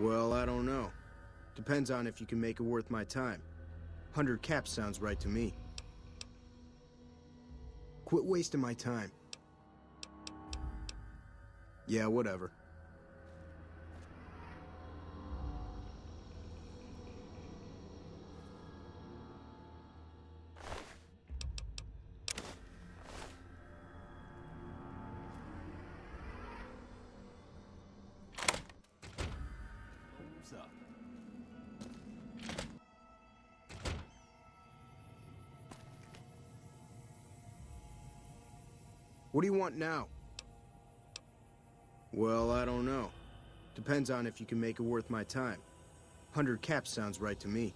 Well, I don't know. Depends on if you can make it worth my time. 100 caps sounds right to me. Quit wasting my time. Yeah, whatever. What's up? What do you want now? Well, I don't know. Depends on if you can make it worth my time. 100 caps sounds right to me.